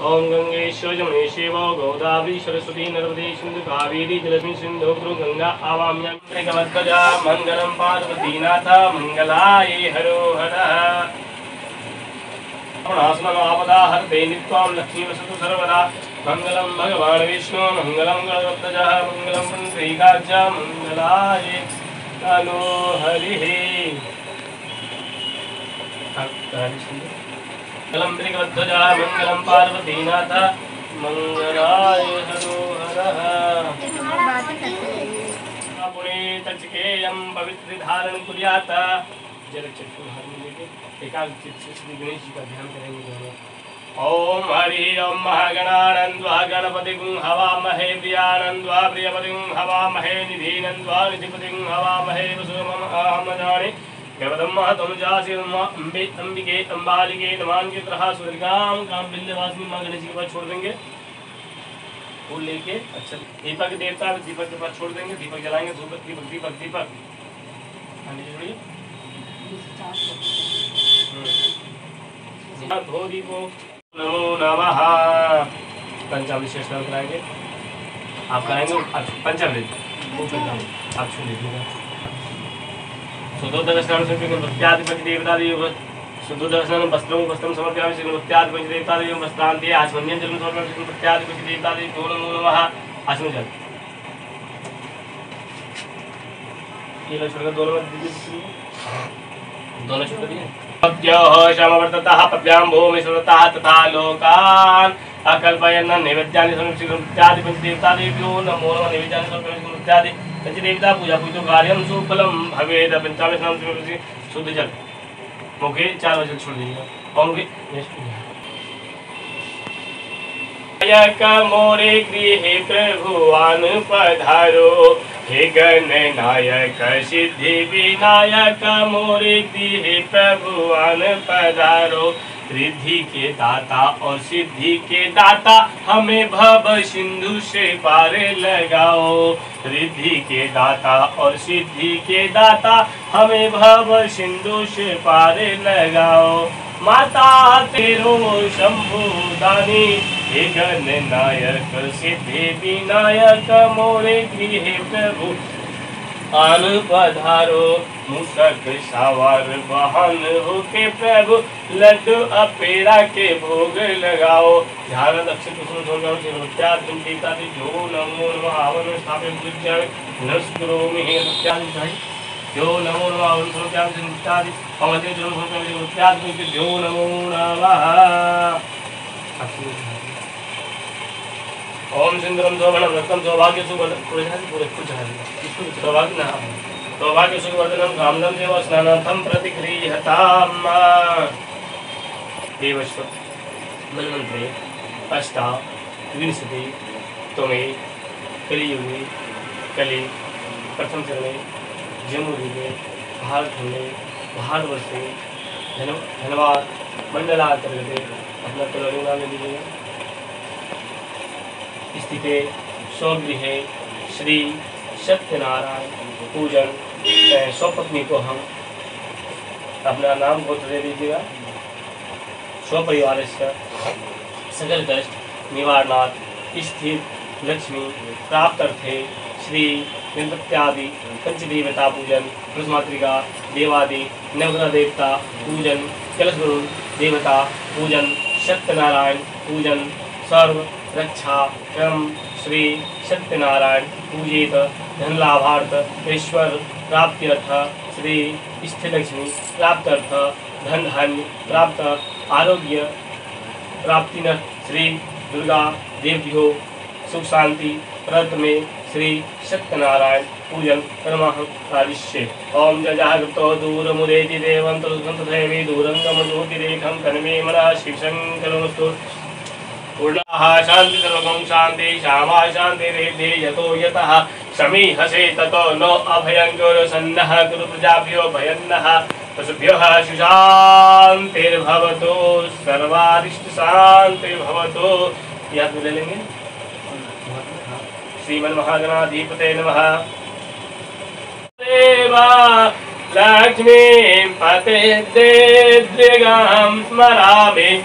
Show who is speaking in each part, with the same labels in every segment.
Speaker 1: ओम गंगेश्वर शिव गोदावरी सरस्वती नर्मदे सिंधु कावेरी जलस्मिन् सिंधु गंगा आवाम्यां त्रिकवत्कजा मंगलम पार्वतीनाथ मंगलाय हरो हरः। आपदा हरते नित्वां लक्ष्मी वसतु सर्वदा। मंगलम भगवान विष्णु मंगलम गणपतजः मंगलम पुण्डरीकाच मंगलाय तनो हरिः। मंगलम त्रिकवध्वजा मंगलम पार्वतीनाथ मंगलाय हरो हरः पुणे पवित्र धारण कुर्यात ओम हरि, ओम महागणानंद्वा गणपति गुं हवा महे, प्रियानंद्वा प्रियपति गुं हवा महे निधिपति गुं हवा गवदम महतम जासी अम्बे अंबिके अंबालिके नमान के काम बिल्लवासिनी माँ गणेश के पास छोड़ देंगे। फूल लेके अच्छा। दीपक देवता दीपक के पास छोड़ देंगे। दीपक जलाएँगे धूप दीपक दीपक दीपक। नीचे छोड़िए। धो दीपो। नमो नमः। पंचामृत कराएँगे। आप कराएँगे? पंचामृत? आप छू लीजिएगा सुदोदर्शनाम संप्रत्यादिपति वस्त्रं वस्त्रं समर्पयामि श्रीमत्यादिपति वस्त्रान्ते आचमन्यं जलं समर्पयामि श्रीमत्यादिपति देवतादेव भो नमः आचमन जल ये लो दोनों दोनों छोड़ दिए पद्योः श्यामवर्ततः पद्भ्यां भूमि तथा लोकान् अकल्पयन् नैवेद्यानि समर्पयामि देवतादेव्यो नमो नमः नैवेद्यानि समर्पयामि श्रीमत्यादि पंचदेवता पूजा पूजो कार्यम सुफलम नाम से शुद्ध जल मुखे चार बजे छोड़ दीजिएगा के यक मोरे गृहे प्रभुवान पधारो हे गण नायक सिद्धि विनायक मोरे गृह प्रभुवान पधारो रिद्धि के दाता और सिद्धि के दाता, हमें भव सिंधु से पार लगाओ। रिद्धि के दाता और सिद्धि के दाता, हमें भव सिंधु से पार लगाओ। माता तेरो शंभु दानी गण नायक, सिद्धि विनायक, मोरे गृह प्रभु। आन पधारो, मुसक सवार वाहन होके प्रभु, लड्डू अपेड़ा के भोग लगाओ। ध्यान दक्षिण कुसुम सोगाओ शिवत्याद पिंडितादि जो नमो नमः आवन स्थापय पूज्यामि नमस्करोमि हे नमस्यादि भाई जो नमो नमः आवन सोगाओ शिवत्यादि पवते जो नमो नमः शिवत्यादि जो नमो नमः ओम सिंदूरम शोभनम रक्तम सौभाग्य सुवर्धन पूरे कुछ सौभाग्य सौभाग्य सुवर्धनम कामदम देव स्नानार्थम प्रतिक्रियताम देवस्व मन्वन्त्रे अष्टा, विंशति तमे कलियुगे, कले, प्रथम चरणे जमुयुगे भारतखंडे भारतवर्षे धन धनबाद मंडलांतर्गते अपना कलोनी नाम ले लीजिएगा स्थिते स्वगृहे श्री सत्यनारायण पूजन। स्वपत्नी को हम अपना नाम गोत्र दे दीजिएगा। स्वपरिवार सकल कष्ट निवारणार्थ स्थित लक्ष्मी प्राप्त अर्थे श्री गणपत्यादि पंचदेवता पूजन पुरुषमातृका देवादि, नवग्रह देवता पूजन, कलश गुरु, देवता पूजन, सत्यनारायण पूजन, सर्व रक्षा, क्रम, श्री सत्यनारायण, पूजित धन लाभार्थ ईश्वर प्राप्त्यर्थ, श्री स्थिलक्ष्मी प्राप्त्यर्थ धन धान्य प्राप्त आरोग्य प्राप्ति श्री दुर्गा, देव्यो, सुख शांति व्रत में श्री सत्यनारायण, पूजन कर्महं कारिष्ये ओम जजागृतो दूरमुदेति देवं तदुसन्तदैवी दूरङ्गम ज्योतिरेखं तन्मे मनः शिवशङ्करमस्तु पूर्णाः शान्ति सर्वगं शान्ति, श्यामा शान्तिरेधे यतो यतः। समीहसे ततो नो अभयं गुरु सन्नः गुरु प्रजाभ्यो भयन्नः। पशुभ्यः सुशान्तिर्भवतु सर्वारिष्टशान्तिर्भवतु में ले लेंगे? श्रीमन महागणाधिपते नमः। देवा, लक्ष्मी पते देद्रिगां स्मरामि।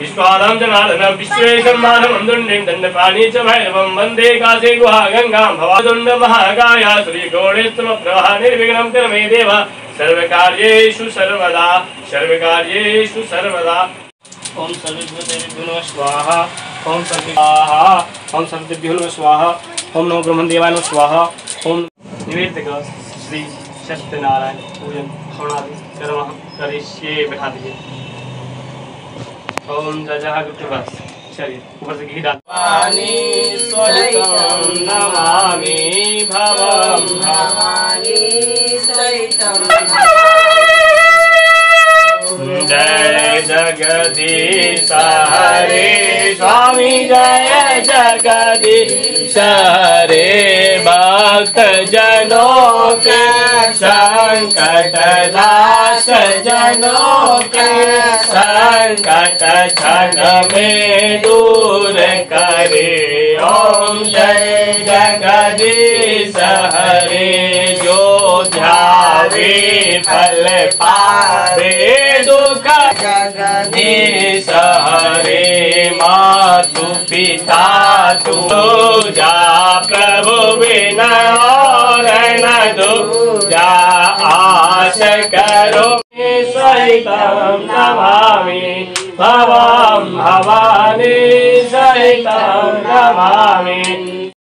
Speaker 1: विश्वादां जनार्दनं विश्वेशं माधवं दण्डपाणि च भैरवं वंदे काशे गुहा गङ्गां भवादुण्ड महाकाया श्रीगोणेस्तमप्रभा निर्विघ्नं कर मे देव। सर्वकार्येषु सर्वदा सर्वकार्येषु सर्वदा। ॐ सर्वेभ्यो नमः, स्वाहा। ॐ सर्वे स्वाहा ॐ सर्वेभ्यो नमः, स्वाहा। ॐ नमो ब्रह्मदेवाय ॐ निवेदित श्री सत्यनारायण पूजन हवनादि कर्म करिष्ये बैठा दीजिए ओम जय जय गुप्त बस. चलिए ऊपर से घी डाल नमामि भवम
Speaker 2: भवानी सहितं
Speaker 1: जगदीश, हरे स्वामी जय जगदीश, हरे भक्त जनों के संकट दास जनों के संकट क्षण में दूर करे ओम जय जगदीश, हरे ध्यावे फल पावे, दुख जगदीश हरे मातु पिता तू। जा प्रभु बिना और न दूजा आश करो सहितं नमामि। भवां भवानी सहितं नमामि।